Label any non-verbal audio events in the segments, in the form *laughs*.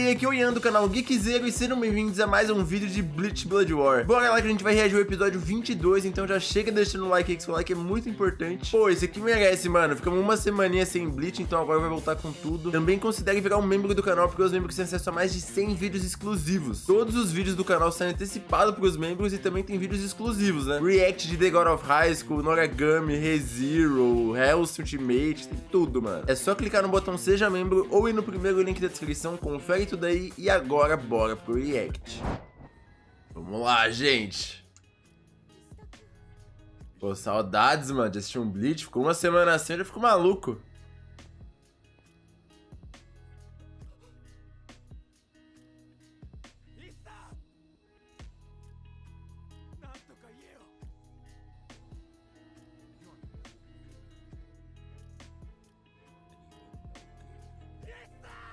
aí, aqui é o Ian do canal Geekzero e sejam bem-vindos a mais um vídeo de Bleach Blood War. Bora lá que a gente vai reagir ao episódio 22, então já chega deixando o like aí, que seu like é muito importante. Pô, esse aqui merece, mano. Ficamos uma semaninha sem Bleach, então agora vai voltar com tudo. Também considere virar um membro do canal, porque os membros têm acesso a mais de 100 vídeos exclusivos. Todos os vídeos do canal saem antecipados pros membros e também tem vídeos exclusivos, né? React de The God of High School, Noragami, ReZero, Hell's Ultimate, tem tudo, mano. É só clicar no botão Seja Membro ou ir no primeiro link da descrição, confere tudo aí e agora bora pro React. Vamos lá, gente. Pô, saudades, mano, de assistir um Bleach. Ficou uma semana assim, eu já fico maluco.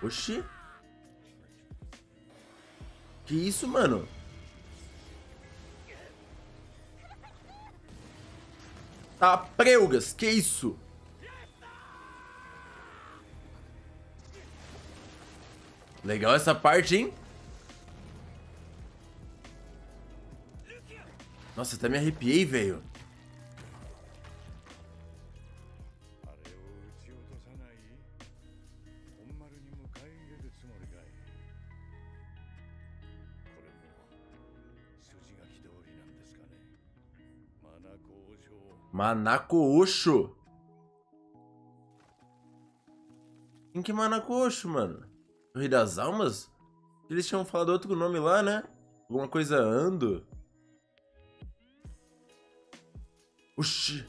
Oxi. Que isso, mano? Tá, preugas, que isso? Legal essa parte, hein? Nossa, até me arrepiei, velho. Manako Osho. Quem que é Manako Osho, mano? O Rei das Almas? Eles tinham falado outro nome lá, né? Alguma coisa Ando. Oxi.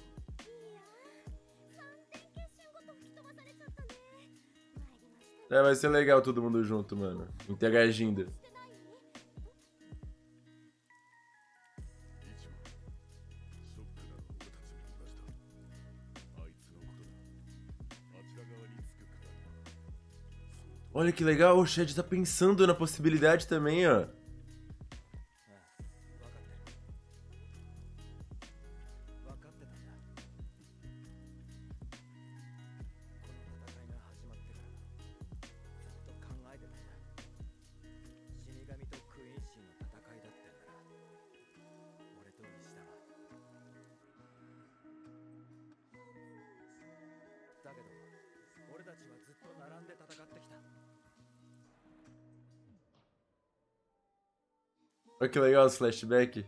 É, vai ser legal todo mundo junto, mano. Interagindo. Olha que legal, o Shed tá pensando na possibilidade também, ó. Olha que legal os flashback.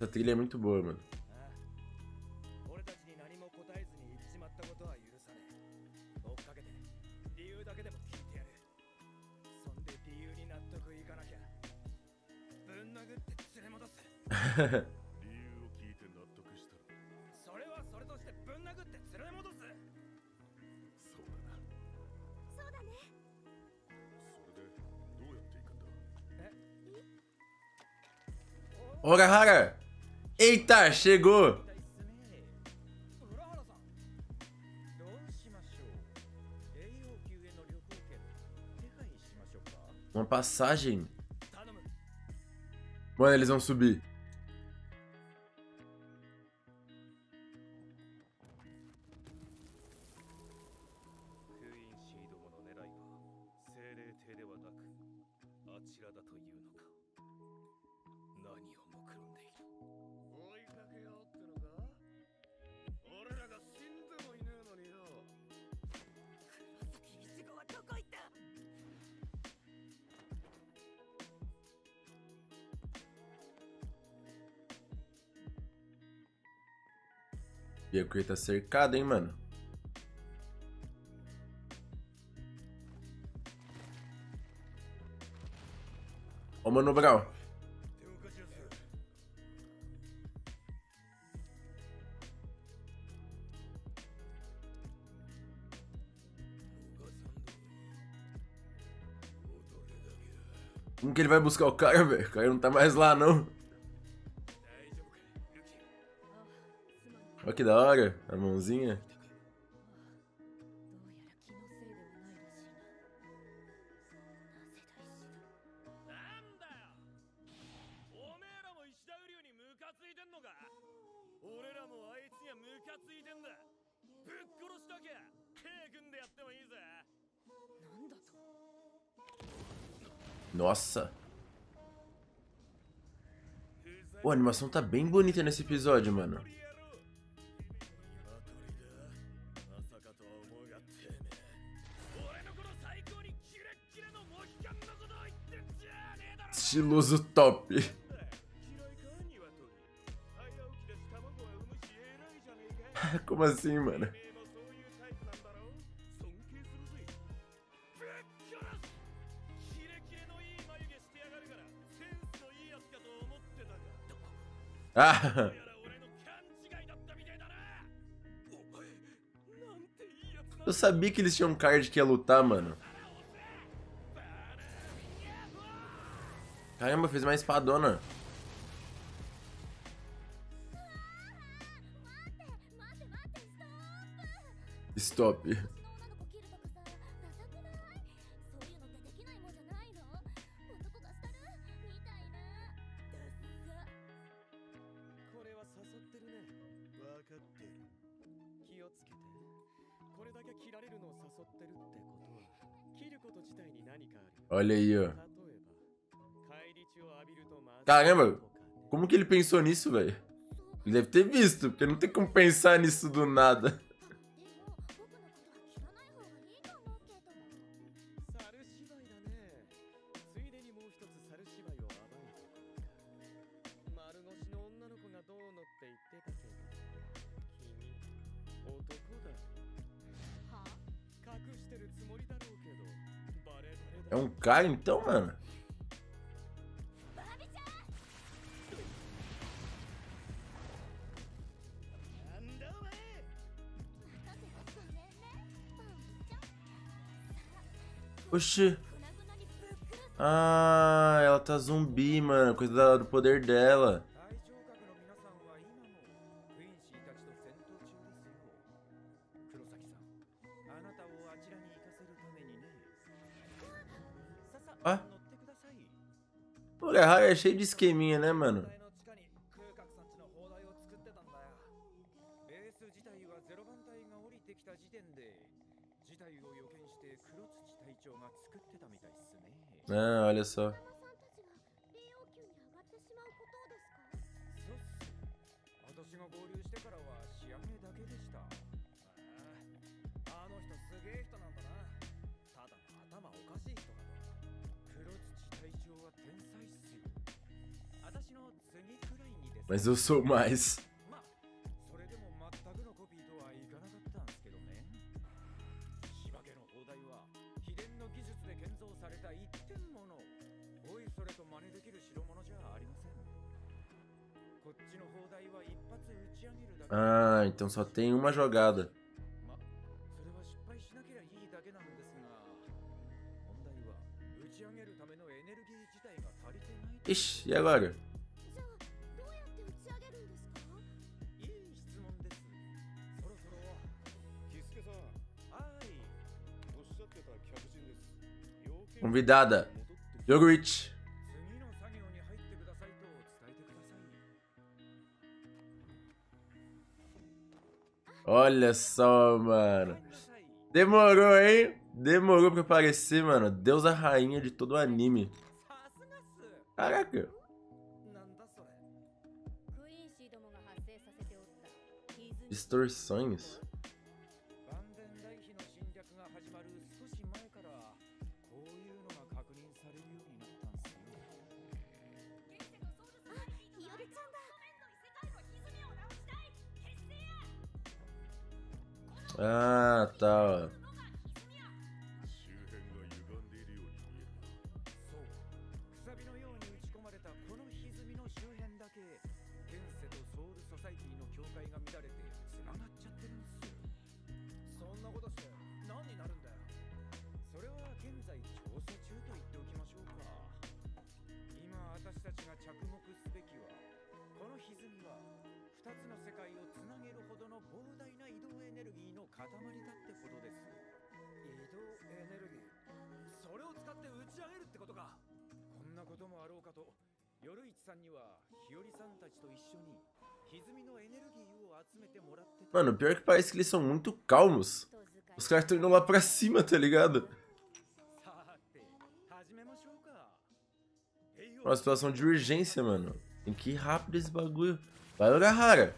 Essa trilha é muito boa, mano. 理由を聞いて納得したらそれはそれとしてぶん殴って連れ戻すそうだなそうだねそれでどうやって行くんだえ Ora, Hara! Eita, chegou! Uma passagem? Mano, eles vão subir. E a tá cercado, hein, mano. Ó, Mano Brown. Como que ele vai buscar o cara, velho? O cara não tá mais lá, não. que da hora, a mãozinha. Nossa. o a animação tá bem bonita nesse episódio, mano. Estiloso top. *laughs* Como assim, mano? *laughs* Ah! Eu sabia que eles tinham um card que ia lutar, mano. Caramba, fez uma espadona. Stop. Olha aí, ó. Caramba, como que ele pensou nisso, velho? Ele deve ter visto, porque não tem como pensar nisso do nada. É um cara então, mano? Oxi. Ah, ela tá zumbi, mano. Coisa do poder dela. Ah. O é cheio de esqueminha, né, mano? Ah, olha só. Mas eu sou mais. Ah, então só tem uma jogada. Ixi, e agora? Convidada, Yogurt. Olha só, mano. Demorou, hein? Demorou pra aparecer, mano. Deusa rainha de todo o anime. Caraca. Distorções. Ah, tá. Mano, pior que parece que eles são muito calmos. Os caras estão indo lá pra cima, tá ligado? Uma situação de urgência, mano. Tem que ir rápido esse bagulho. Vai, Ogahara!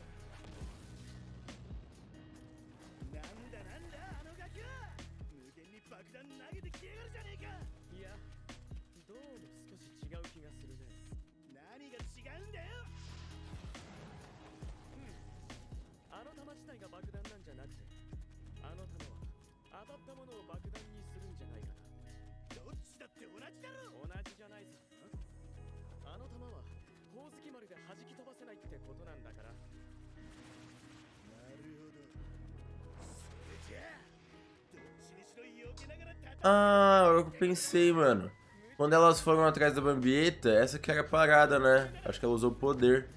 Ah, eu pensei, mano. Quando elas foram atrás da Bambieta, essa que era a parada, né? Acho que ela usou o poder.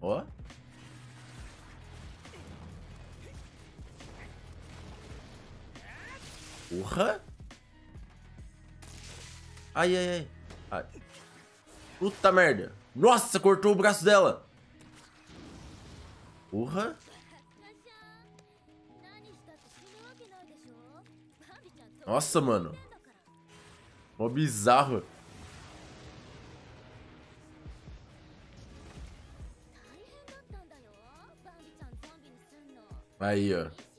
Ó. Oh. Porra! Ai, ai, ai. ai. Puta merda. Nossa, cortou o braço dela. Porra. Nossa, mano. Mó bizarro. Aí, ó.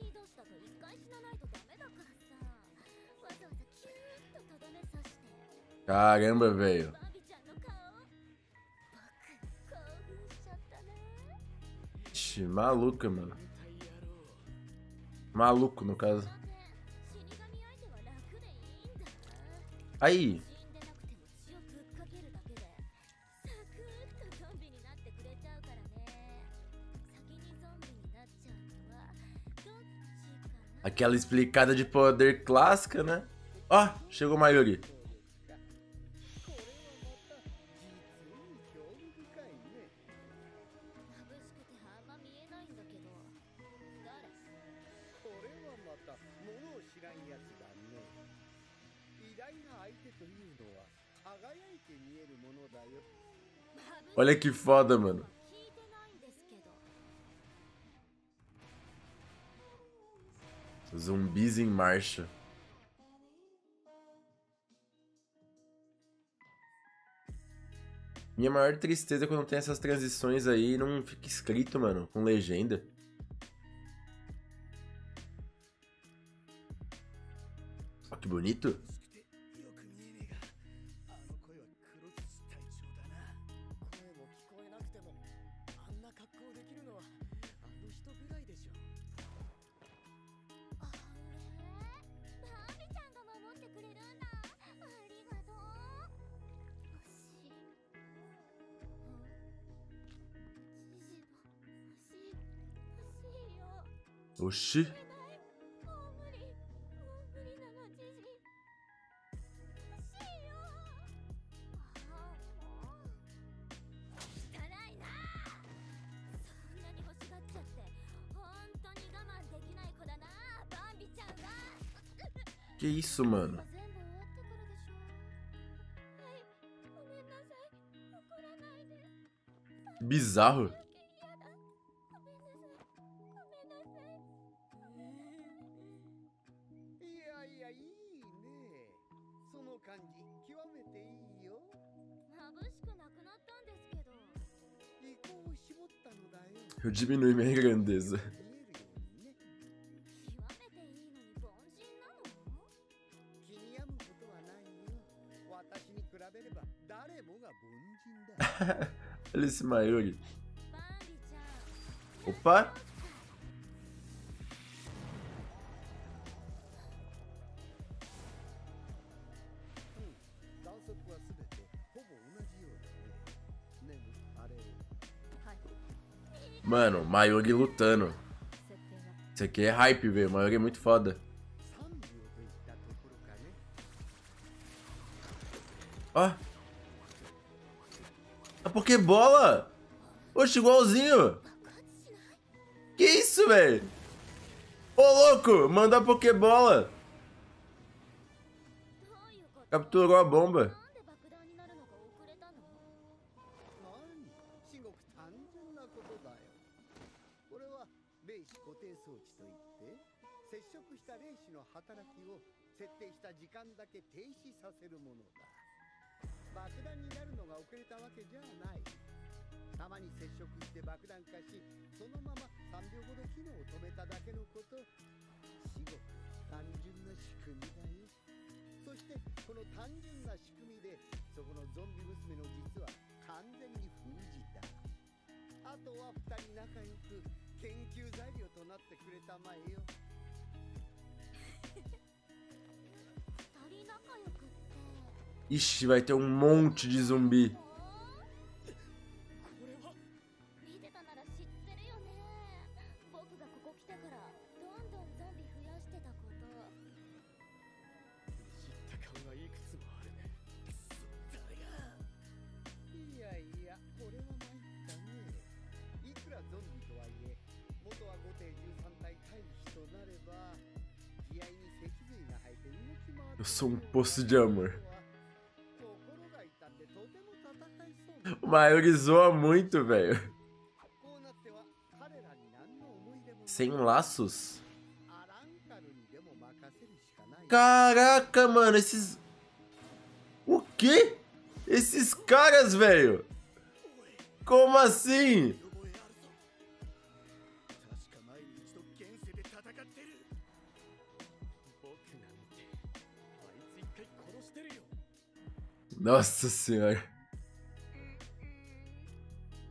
Caramba, velho. Ixi, maluca, mano. Maluco, no caso. Aí. Aquela explicada de poder clássica, né? Ó, oh, chegou o Mayuri. Olha que foda, mano. Zumbis em marcha. Minha maior tristeza é quando tem essas transições aí e não fica escrito, mano, com legenda. Só que bonito. Oxi. Que isso, mano? Bizarro. 感じ極めていいよ。眩しくなくなったんですけど。Eu diminui minha grandeza. Alice Maiori. Opa! Mano, Mayuri lutando. Isso aqui é hype, velho. Mayuri é muito foda. Ó. Tá a Pokébola! Oxe, igualzinho! Que isso, velho? Ô, louco! mandar a Pokébola! Capturou a bomba. 設定した時間だけ停止させるものだ。爆弾になるのが遅れたわけじゃない。たまに接触して爆弾化しそのまま3秒ほど機能を止めただけのこと。至極単純な仕組みだよ。そしてこの単純な仕組みでそこのゾンビ娘の実は完全に封じた。あとは二人仲良く研究材料となってくれたまえよ。Ixi, vai ter um monte de zumbi. Eu sou um poço de amor. O zoa muito, velho. Sem laços? Caraca, mano, esses... O quê? Esses caras, velho? Como assim? Nossa senhora.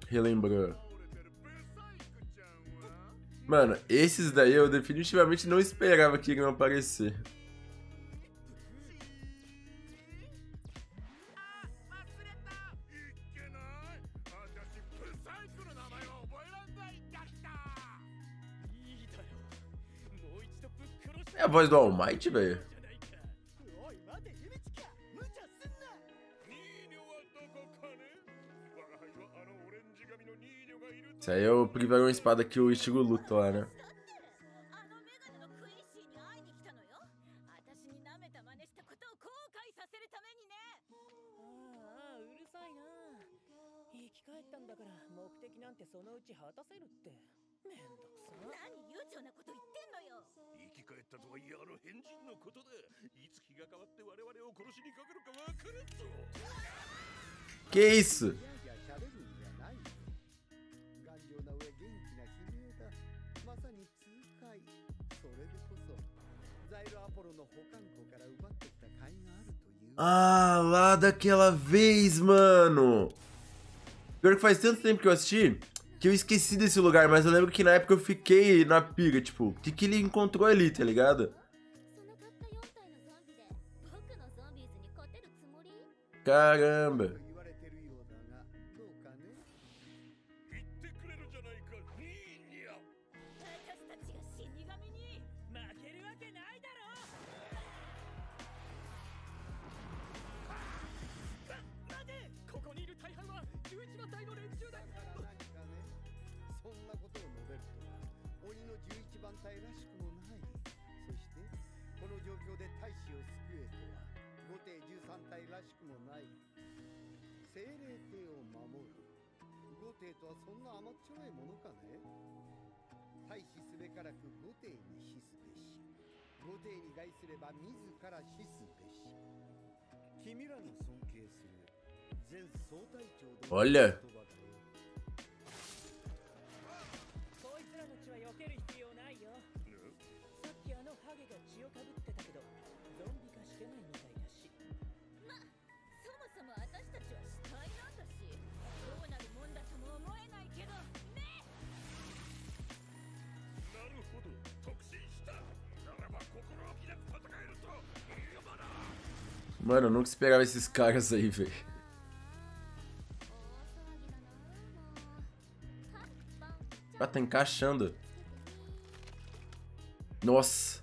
Relembrou. Mano, esses daí eu definitivamente não esperava que iriam aparecer. É a voz do All Might, velho? Isso aí é o primeiro espada que o Ichigo luta lá, né? Que isso? 気な悲鳴だまさに痛快それでこそザイルアポロの保管庫から奪ってきた甲斐があるという Ah, lá daquela vez, mano. Pior que faz tanto tempo que eu assisti que eu esqueci desse lugar, mas eu lembro que na época eu fiquei na pira, tipo, o que, que ele encontrou ali, tá ligado? そ 13隊らしくもない。精霊帝を守る。5帝とはそんな甘っちょろいものかね。大使すべからく5帝に死すべし5帝に害すれば自ら死すべし君らの尊敬する。前総隊長殿の Olha こいつらの血は避ける必要ないよ。さっきあのハゲが血をかぶってたけど Mano, eu nunca esperava esses caras aí, velho. Ah, tá encaixando. Nossa.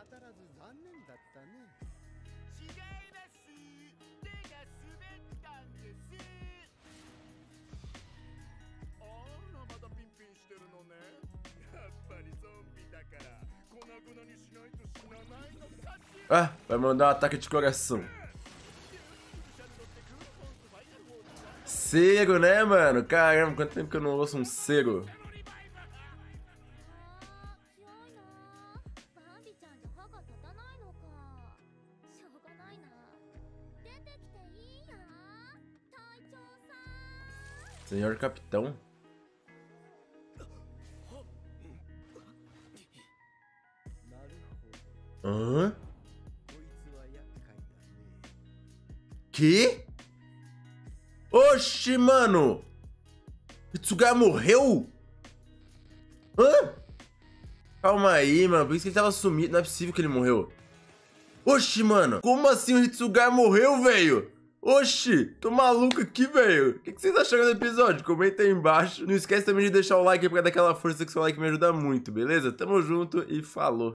当たらず残念だったね違います手が滑ったんですあらまだピンピンしてるのねやっぱりゾンビだから粉々にしないと死なないのかしら Ah, vai mandar um ataque de coração. Cego, né, mano? Caramba, quanto tempo que eu não ouço um cego. Senhor Capitão? Hã? Que? Oxi, mano! Itsuga morreu? Hã? Calma aí, mano. Por isso que ele tava sumido. Não é possível que ele morreu. Oxi, mano. Como assim o Hitsugai morreu, velho? Oxi, tô maluco aqui, velho. O que, que vocês acharam do episódio? Comenta aí embaixo. Não esquece também de deixar o like aí pra dar aquela força que seu like me ajuda muito, beleza? Tamo junto e falou.